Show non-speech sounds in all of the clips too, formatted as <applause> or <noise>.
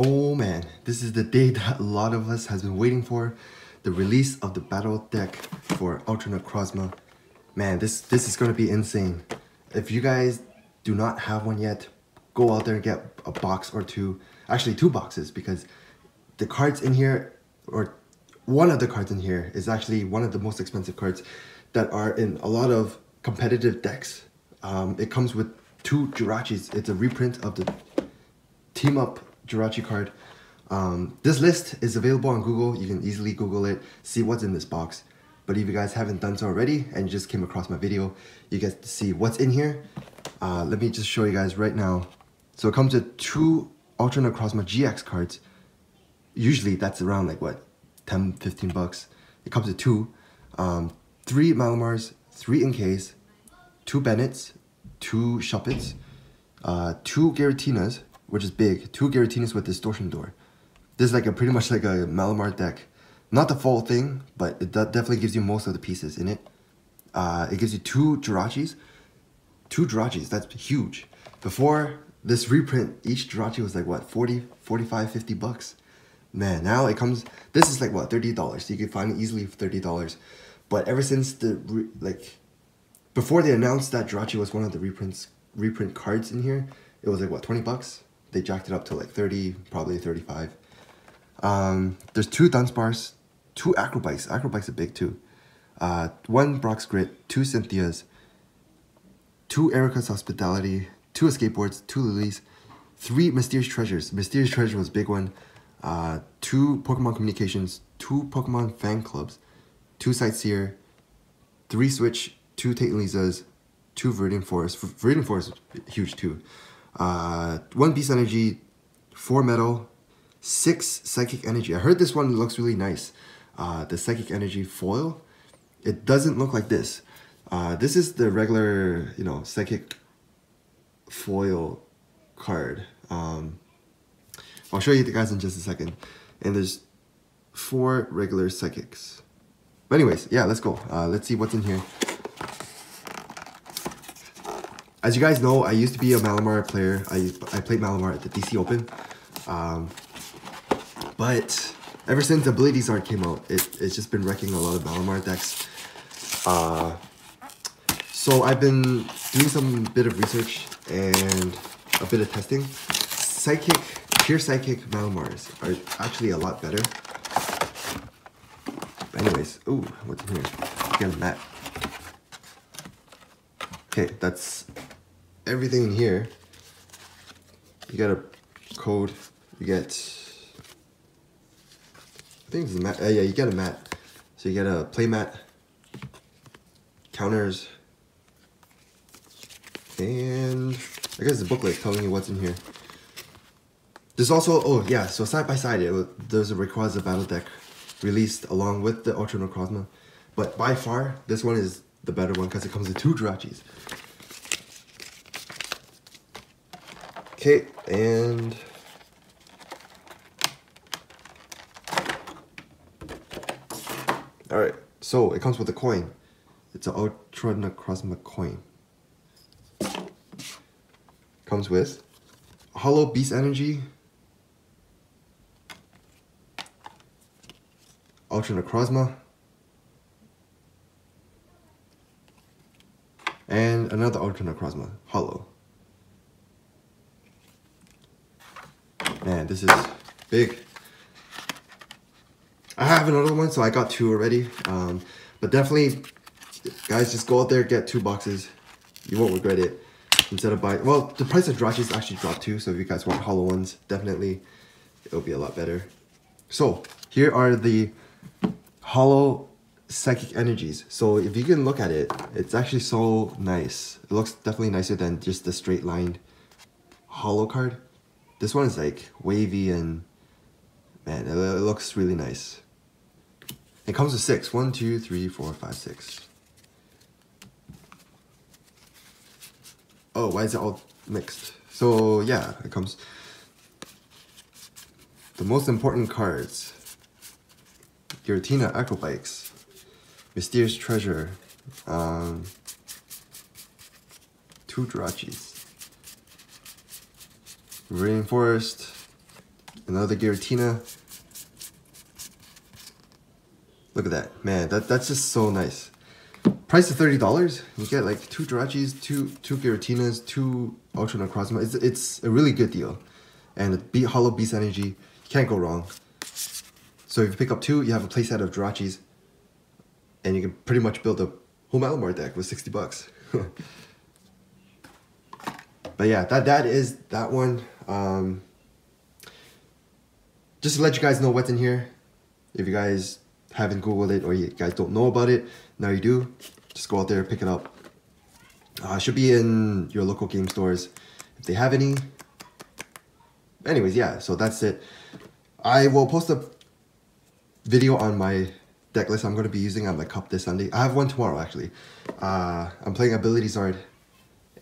Oh man, this is the day <laughs> that a lot of us has been waiting for. The release of the battle deck for Ultra Necrozma. Man, this, this is gonna be insane. If you guys do not have one yet, go out there and get a box or two. Actually, two boxes because the cards in here, or one of the cards in here is actually one of the most expensive cards that are in a lot of competitive decks. Um, it comes with two Jirachis. It's a reprint of the Team Up Jirachi card. Um, this list is available on Google. You can easily Google it, see what's in this box. But if you guys haven't done so already and you just came across my video, you get to see what's in here. Uh, let me just show you guys right now. So it comes with two Ultra Necrozma GX cards. Usually that's around like what, 10, 15 bucks. It comes with two, um, three Malamars, three Inkays, two Banettes, two Shuppets, uh, two Giratinas, which is big, two Giratinas with Distortion Door. This is like a pretty much like a Malamar deck. Not the full thing, but it definitely gives you most of the pieces in it. Uh, it gives you two Jirachis. Two Jirachis, that's huge. Before this reprint, each Jirachi was like what, 40, 45, 50 bucks. Man, now it comes, this is like what, $30. So you can find it easily for $30. But ever since the, like, before they announced that Jirachi was one of the reprints, reprint cards in here, it was like what, 20 bucks? They jacked it up to like 30, probably 35. Um, there's two Dunsparce, two Acrobikes. Acrobikes are big too. Uh, one Brock's Grit, two Cynthias, two Erica's Hospitality, two Escape Boards, two Lilies, three Mysterious Treasures. Mysterious Treasure was big one. Uh, two Pokemon Communications, two Pokemon Fan Clubs, two Sightseer, three Switch, two Tate & Lizas, two Viridian Forest. Viridian Forest is huge too. Uh, one Beast Energy, four Metal, six Psychic Energy. I heard this one looks really nice. Uh, the Psychic Energy foil. It doesn't look like this. Uh, this is the regular, you know, Psychic foil card. Um, I'll show you the guys in just a second. And there's four regular Psychics. But anyways, yeah, let's go. Uh, let's see what's in here. As you guys know, I used to be a Malamar player. I, I played Malamar at the DC Open. Um, but ever since Ability Zard came out, it, it's just been wrecking a lot of Malamar decks. Uh, so I've been doing some bit of research and a bit of testing. Psychic, pure Psychic Malamars are actually a lot better. Anyways, ooh, what's in here? Get a mat. Okay, that's everything in here. You got a code, you get I think it's a mat. Uh, yeah, you get a mat. So you get a play mat, counters, and I guess the booklet telling you what's in here. There's also, oh yeah, so side by side, it, there's a Rayquaza battle deck released along with the Ultra Necrozma. But by far, this one is the better one because it comes with two Jirachis. Okay, and Alright, so it comes with a coin. It's an Ultra Necrozma coin. Comes with Holo Beast Energy, Ultra Necrozma, and another Ultra Necrozma, Holo. Man, this is big. I have another one, so I got two already. Um, but definitely, guys, just go out there, get two boxes. You won't regret it. Instead of buying, well, the price of Jirachis actually dropped too, so if you guys want holo ones, definitely, it'll be a lot better. So, here are the holo psychic energies. So if you can look at it, it's actually so nice. It looks definitely nicer than just the straight lined holo card. This one is like wavy and man, it, it looks really nice. It comes with six. One, two, three, four, five, six. Oh, why is it all mixed? So yeah, it comes. The most important cards. Giratina bikes Mysterious Treasure. Um, two Jirachis. Rainforest. Another Giratina. Look at that, man. That that's just so nice. Price of thirty dollars. You get like two Jirachis, two two Giratinas, two Ultra Necrozma. It's it's a really good deal, and Beat Holo Beast Energy. You can't go wrong. So if you pick up two, you have a playset of Jirachis, and you can pretty much build a whole Malamar deck with sixty bucks. <laughs> but yeah, that that is that one. Um, just to let you guys know what's in here. If you guys haven't googled it or you guys don't know about it, now you do. Just go out there, pick it up. Uh, should be in your local game stores if they have any. Anyways, yeah, so that's it. I will post a video on my deck list I'm going to be using on my cup this Sunday. I have one tomorrow actually. Uh, I'm playing Ability Zard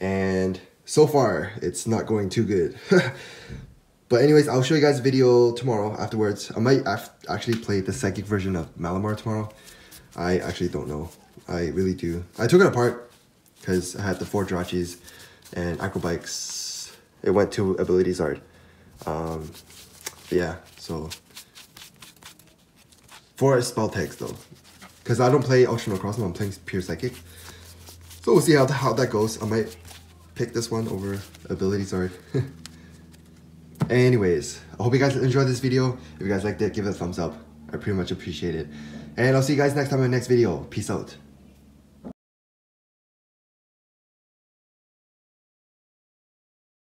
and so far it's not going too good. <laughs> but anyways, I'll show you guys a video tomorrow afterwards. I might actually play the psychic version of Malamar tomorrow. I actually don't know. I really do. I took it apart because I had the four Jirachis and Acrobikes. It went to Ability Zard. Um, yeah, so for spell tags though. Because I don't play Ultra Necrozma, I'm playing Pure Psychic. So we'll see how, how that goes. I might pick this one over Ability Zard. <laughs> Anyways, I hope you guys enjoyed this video. If you guys liked it, give it a thumbs up. I pretty much appreciate it. And I'll see you guys next time in the next video. Peace out.